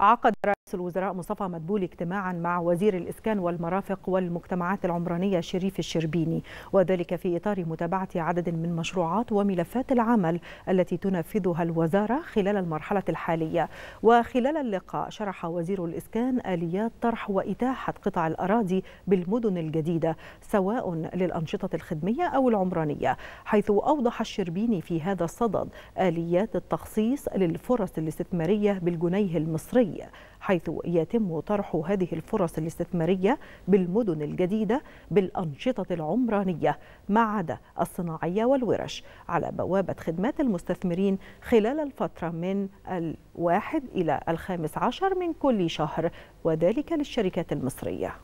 عقد رئيس الوزراء مصطفى مدبولي اجتماعا مع وزير الإسكان والمرافق والمجتمعات العمرانية شريف الشربيني وذلك في إطار متابعة عدد من مشروعات وملفات العمل التي تنفذها الوزارة خلال المرحلة الحالية. وخلال اللقاء شرح وزير الإسكان آليات طرح وإتاحة قطع الأراضي بالمدن الجديدة سواء للأنشطة الخدمية أو العمرانية حيث أوضح الشربيني في هذا الصدد آليات التخصيص للفرص الاستثمارية بالجنيه المصري حيث يتم طرح هذه الفرص الاستثمارية بالمدن الجديدة بالأنشطة العمرانية ما عدا الصناعية والورش على بوابة خدمات المستثمرين خلال الفترة من الواحد إلى الخامس عشر من كل شهر وذلك للشركات المصرية.